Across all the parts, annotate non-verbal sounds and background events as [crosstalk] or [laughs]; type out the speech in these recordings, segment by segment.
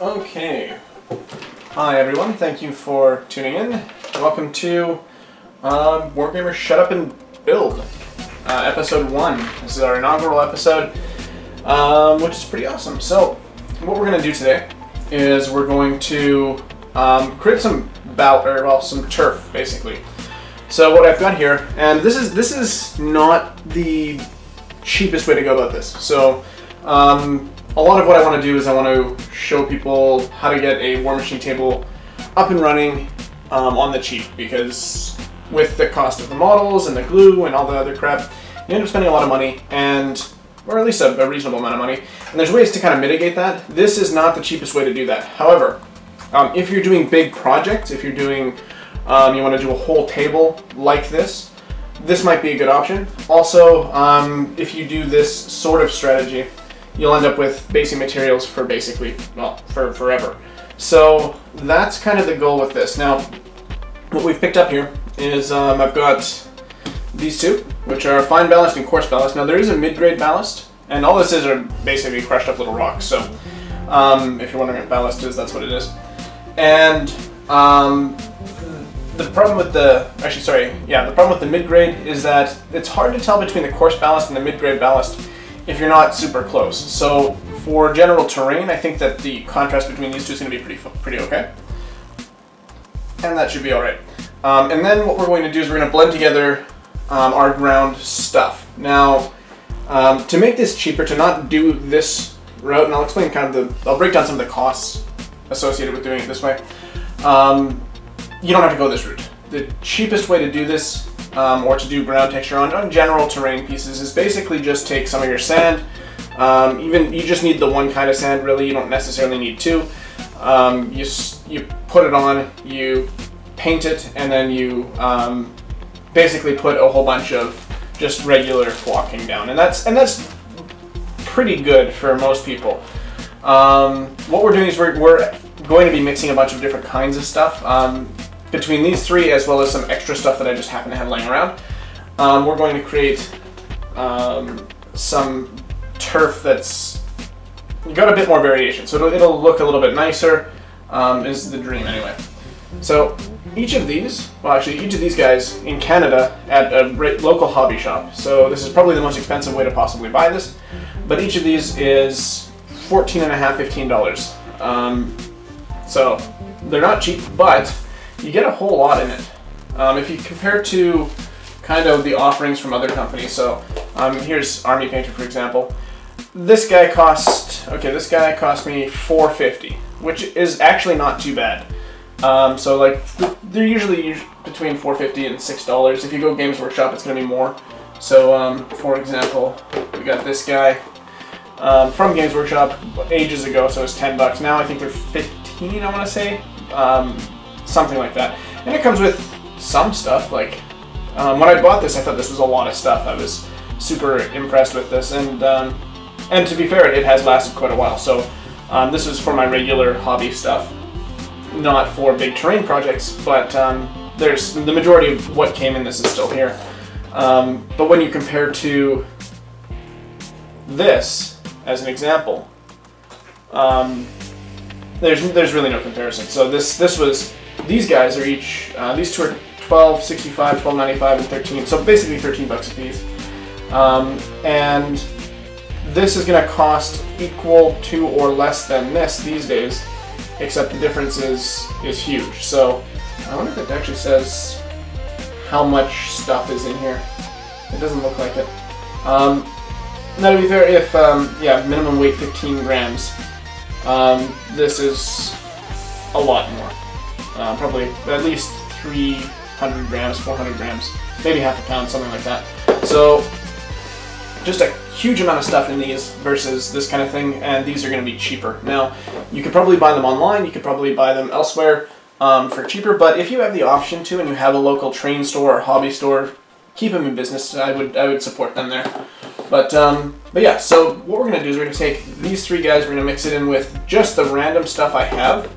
Okay. Hi everyone, thank you for tuning in. Welcome to uh, Wargamer Shut Up and Build, uh, episode 1. This is our inaugural episode, um, which is pretty awesome. So, what we're going to do today is we're going to um, create some bout, or well, some turf, basically. So what I've got here, and this is this is not the cheapest way to go about this. So um, a lot of what I want to do is I want to show people how to get a Warmachine table up and running um, on the cheap because with the cost of the models and the glue and all the other crap, you end up spending a lot of money and or at least a, a reasonable amount of money. And there's ways to kind of mitigate that. This is not the cheapest way to do that. However, um, if you're doing big projects, if you're doing, um, you want to do a whole table like this, this might be a good option. Also, um, if you do this sort of strategy, you'll end up with basic materials for basically, well, for forever. So that's kind of the goal with this. Now, what we've picked up here is um, I've got these two, which are fine ballast and coarse ballast. Now there is a mid-grade ballast, and all this is are basically crushed up little rocks. So um, if you're wondering what ballast is, that's what it is. And um, the problem with the, actually sorry, yeah, the problem with the mid-grade is that it's hard to tell between the coarse ballast and the mid-grade ballast if you're not super close. So for general terrain, I think that the contrast between these two is going to be pretty, pretty okay. And that should be alright. Um, and then what we're going to do is we're going to blend together um, our ground stuff. Now, um, to make this cheaper, to not do this route, and I'll explain kind of the, I'll break down some of the costs associated with doing it this way. Um, you don't have to go this route. The cheapest way to do this, um, or to do ground texture on, on general terrain pieces, is basically just take some of your sand. Um, even you just need the one kind of sand, really. You don't necessarily need two. Um, you you put it on, you paint it, and then you um, basically put a whole bunch of just regular flocking down, and that's and that's pretty good for most people. Um, what we're doing is we're, we're going to be mixing a bunch of different kinds of stuff um, between these three, as well as some extra stuff that I just happen to have laying around. Um, we're going to create um, some turf that's got a bit more variation, so it'll, it'll look a little bit nicer. Um, is the dream anyway. So each of these, well actually each of these guys in Canada at a local hobby shop. So this is probably the most expensive way to possibly buy this, but each of these is 14 and a half, 15 dollars. Um, so they're not cheap, but you get a whole lot in it. Um, if you compare to kind of the offerings from other companies, so um, here's Army Painter for example. This guy cost, okay, this guy cost me 450, which is actually not too bad. Um, so like they're usually between 450 and six dollars. If you go Games Workshop, it's gonna be more. So um, for example, we got this guy um, from Games Workshop ages ago, so it's 10 bucks. Now I think they're 15, I want to say, um, something like that. And it comes with some stuff. Like um, when I bought this, I thought this was a lot of stuff. I was super impressed with this, and um, and to be fair, it has lasted quite a while. So um, this is for my regular hobby stuff, not for big terrain projects. But um, there's the majority of what came in this is still here. but when you compare to this, as an example, um, there's there's really no comparison. So this this was these guys are each uh, these two are 12, 65, 12, 95, and 13. So basically 13 bucks a piece. Um, and this is going to cost equal to or less than this these days, except the difference is is huge. So I wonder if it actually says how much stuff is in here. It doesn't look like it. Um, now to be fair, if, um, yeah, minimum weight 15 grams, um, this is a lot more. Uh, probably at least 300 grams, 400 grams, maybe half a pound, something like that. So, just a huge amount of stuff in these versus this kind of thing, and these are going to be cheaper. Now, you could probably buy them online, you could probably buy them elsewhere um, for cheaper, but if you have the option to and you have a local train store or hobby store, keep them in business. I would, I would support them there. But, um, but yeah, so what we're going to do is we're going to take these three guys, we're going to mix it in with just the random stuff I have.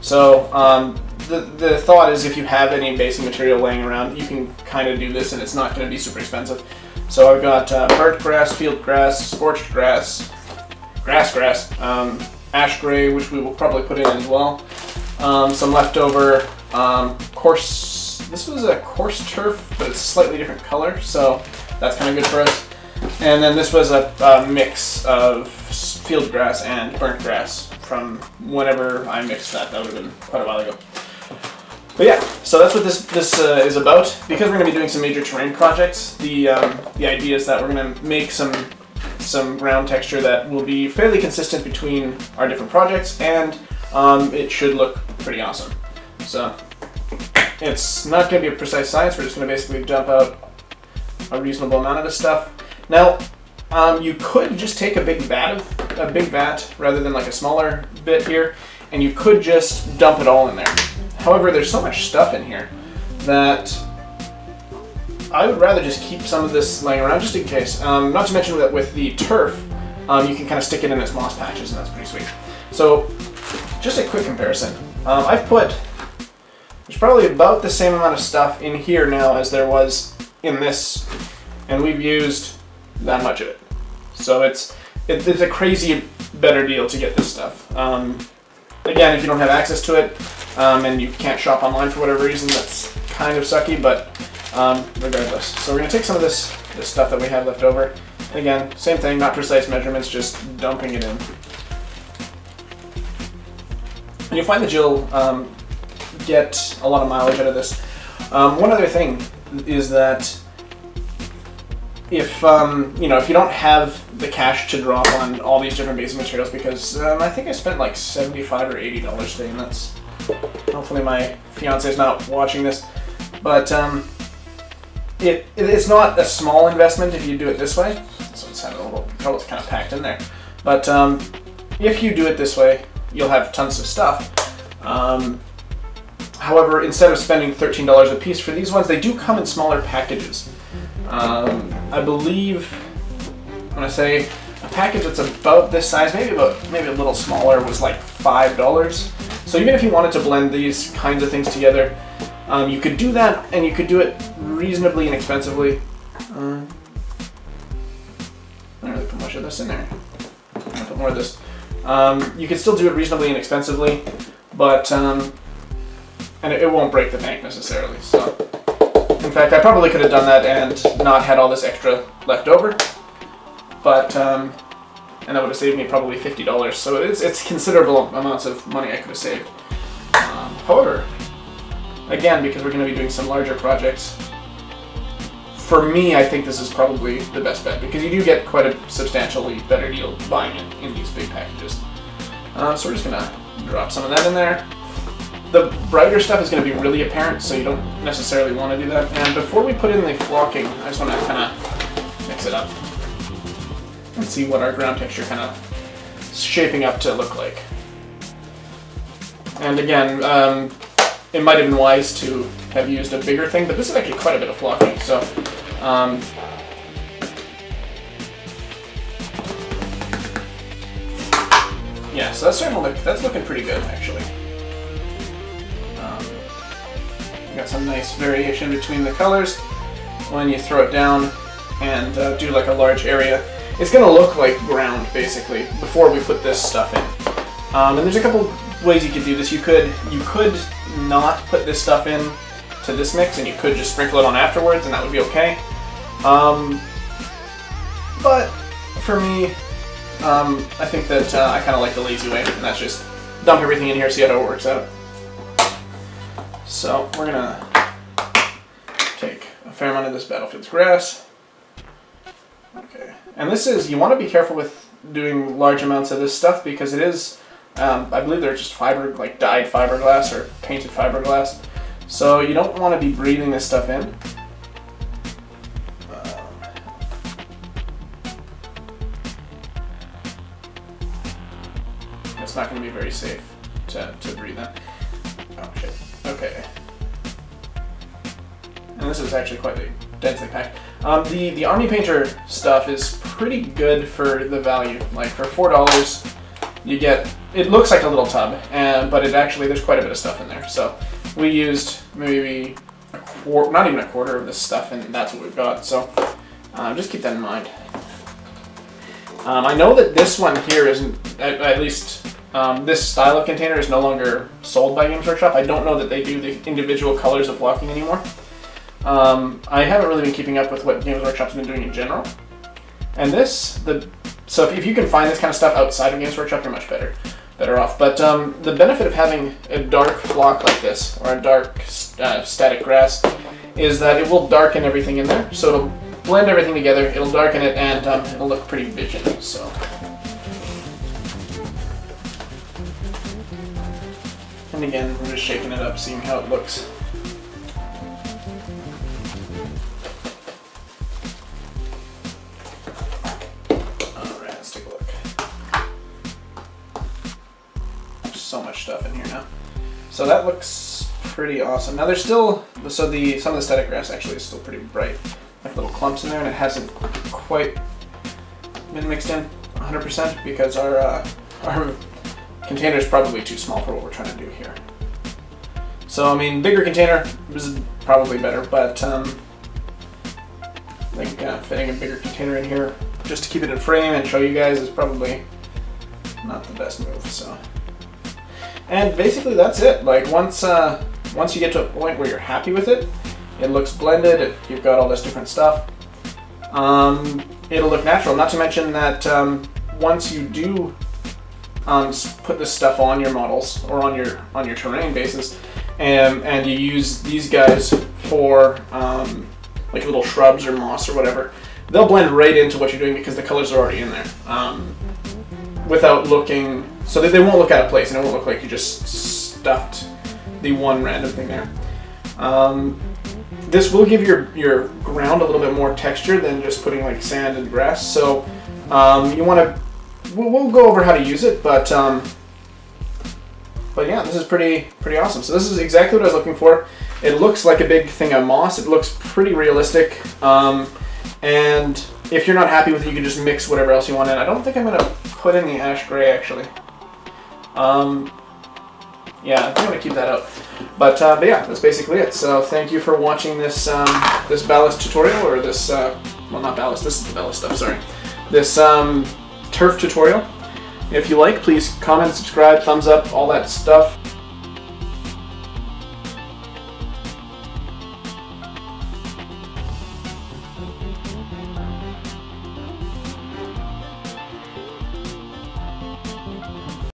So um, the, the thought is if you have any basic material laying around, you can kind of do this and it's not going to be super expensive. So I've got uh, burnt grass, field grass, scorched grass, grass grass, um, ash gray, which we will probably put in as well. Um, some leftover um, coarse. This was a coarse turf, but it's slightly different color, so that's kind of good for us. And then this was a, a mix of field grass and burnt grass from whenever I mixed that. That would have been quite a while ago. But yeah, so that's what this this uh, is about. Because we're going to be doing some major terrain projects, the um, the idea is that we're going to make some some ground texture that will be fairly consistent between our different projects, and um, it should look pretty awesome. So it's not going to be a precise science. We're just going to basically dump out a reasonable amount of this stuff. Now, um, you could just take a big vat of a big vat rather than like a smaller bit here, and you could just dump it all in there. However, there's so much stuff in here that I would rather just keep some of this laying around just in case. Um, not to mention that with the turf, um, you can kind of stick it in its moss patches, and that's pretty sweet. So, just a quick comparison. Um, I've put there's probably about the same amount of stuff in here now as there was in this, and we've used that much of it. So it's it, it's a crazy better deal to get this stuff. Um, again, if you don't have access to it um, and you can't shop online for whatever reason, that's kind of sucky, but um, regardless. So we're to take some of this, this stuff that we have left over. And again, same thing, not precise measurements, just dumping it in. And you'll find that you'll um, get a lot of mileage out of this. Um, one other thing is that if um, you know if you don't have the cash to drop on all these different basic materials because um, I think I spent like 75 or 80 dollars today and that's hopefully my fiance is not watching this but um, it, it, it's not a small investment if you do it this way. So it's kind of a little it's kind of packed in there. But um, if you do it this way you'll have tons of stuff. Um, however instead of spending $13 a piece for these ones they do come in smaller packages. Um, I believe when I say a package that's about this size, maybe about maybe a little smaller, was like five dollars. So even if you wanted to blend these kinds of things together, um, you could do that, and you could do it reasonably inexpensively. Uh, I don't really put much of this in there. I'm put more of this. Um, you could still do it reasonably inexpensively, but um, and it, it won't break the bank necessarily. So. In fact, I probably could have done that and not had all this extra left over. But, um, and that would have saved me probably $50. So it's, it's considerable amounts of money I could have saved. Um, however, again, because we're going to be doing some larger projects, for me, I think this is probably the best bet because you do get quite a substantially better deal buying it in these big packages. Uh, so we're just to drop some of that in there. The brighter stuff is going to be really apparent, so you don't necessarily want to do that. And before we put in the flocking, I just want to kind of mix it up and see what our ground texture kind of shaping up to look like. And again, um, it might have been wise to have used a bigger thing, but this is actually quite a bit of flocking. So um, yeah, so that's starting to look, that's looking pretty good actually. got some nice variation between the colors when you throw it down and uh, do like a large area. It's to look like ground, basically, before we put this stuff in. Um, and there's a couple ways you could do this. You could you could not put this stuff in to this mix, and you could just sprinkle it on afterwards, and that would be okay. Um, but for me, um, I think that uh, I kind of like the lazy way, and that's just dump everything in here, see how it works out. So we're gonna take a fair amount of this Battlefield's grass. Okay, and this is, you want to be careful with doing large amounts of this stuff because it is, um, I believe they're just fiber, like dyed fiberglass or painted fiberglass. So you don't want to be breathing this stuff in. It's not going to be very safe to, to breathe in. Oh shit. Okay. And this is actually quite densely packed. Um, the, the Army Painter stuff is pretty good for the value. Like for $4, you get, it looks like a little tub, and but it actually, there's quite a bit of stuff in there. So we used maybe a quarter, not even a quarter of this stuff, and that's what we've got. So um, just keep that in mind. Um, I know that this one here isn't, at, at least um, this style of container is no longer sold by Games Workshop. I don't know that they do the individual colors of flocking anymore. Um, I haven't really been keeping up with what Games Workshop's been doing in general. And this, the so if, if you can find this kind of stuff outside of Games Workshop, you're much better better off. But um, the benefit of having a dark flock like this, or a dark uh, static grass, is that it will darken everything in there. So it'll blend everything together, it'll darken it, and um, it'll look pretty vision. So. And again, we're just shaking it up, seeing how it looks. So much stuff in here now. So that looks pretty awesome. Now there's still, so the some of the static grass actually is still pretty bright. Like little clumps in there and it hasn't quite been mixed in 100% because our, uh, [laughs] our container is probably too small for what we're trying to do here. So, I mean, bigger container is probably better, but um, I think uh, fitting a bigger container in here just to keep it in frame and show you guys is probably not the best move. So, and basically that's it. Like once uh, once you get to a point where you're happy with it, it looks blended. It, you've got all this different stuff. Um, it'll look natural. Not to mention that um, once you do um, put this stuff on your models or on your on your terrain bases, and and you use these guys for um, like little shrubs or moss or whatever, they'll blend right into what you're doing because the colors are already in there. Um, without looking, so that they won't look out of place and it won't look like you just stuffed the one random thing there. Um, this will give your, your ground a little bit more texture than just putting like sand and grass. So um, you want to, we'll, we'll, go over how to use it, but um, but yeah, this is pretty pretty awesome. So this is exactly what I was looking for. It looks like a big thing of moss. It looks pretty realistic. Um, and if you're not happy with it, you can just mix whatever else you want in. I don't think I'm to put in the ash gray, actually. Um, yeah, I'm going to keep that out. But, uh, but yeah, that's basically it. So thank you for watching this um, this ballast tutorial, or this, uh, well not ballast, this is the ballast stuff, sorry. This um, turf tutorial. If you like, please comment, subscribe, thumbs up, all that stuff.